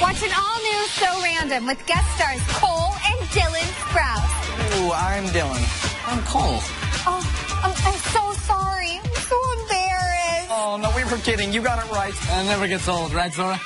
Watch an all new So Random with guest stars Cole and Dylan Sprouse. Ooh, I'm Dylan. I'm Cole. Oh, I'm, I'm so sorry. I'm so embarrassed. Oh, no, we were kidding. You got it right. It never gets old, right, Zora?